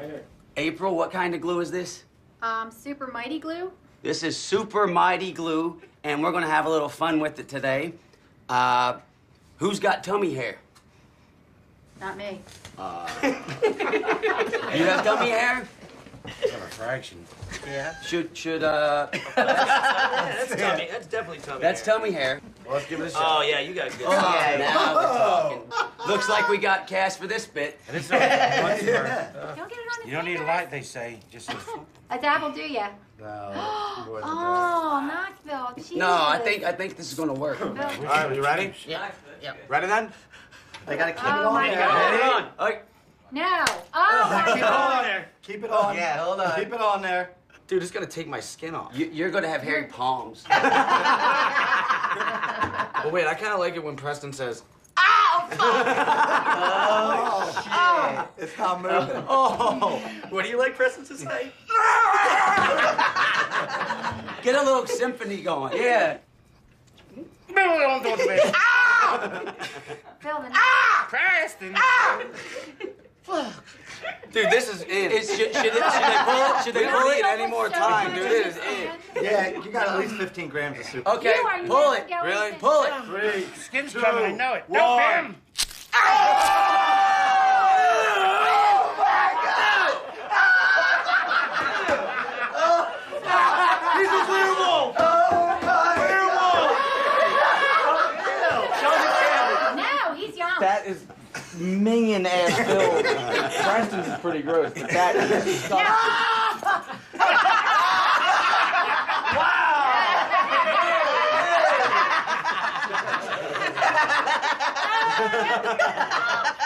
right here. April, what kind of glue is this? Um, super mighty glue. This is Super Mighty Glue, and we're gonna have a little fun with it today. Uh, who's got tummy hair? Not me. Uh. You have tummy hair? I That's a fraction. Yeah. Should should uh? That's tummy. That's definitely tummy. That's hair. tummy hair. Well, let's give it a shot. Oh yeah, you got good. Oh, now we're talking. Looks like we got cash for this bit. And it's not much for- Don't get it on the You don't need a light, they say. Just a... A dabble, do ya? No, more than that. Oh, Knoxville. Jesus. No, I think I think this is gonna work. Bill. All right, you ready? Yeah. Yeah. Ready then? I gotta keep Oh it on my there. God. Hold on. All right. No. Oh my Keep it on there. Keep it on. Yeah, hold on. Keep it on there. Dude, it's gonna take my skin off. You, you're gonna have hairy palms. But wait, I kind of like it when Preston says, Oh, oh, shit. It's not moving. "Oh." What do you like Preston to say? Get a little symphony going. Yeah. Bill, ah! the Preston. Ah! Dude, this is in. Is, should, should, it, should they pull it? Should they pull it? any more time, dude. It is in. Yeah, you got at least 15 grams of soup. Okay, pull it. Really? Pull it. Three. Skin's two, coming, I know it. one. Don't bam. He's a clear wall. No, he's young. That is minging ass filled. Preston's is pretty gross, but that is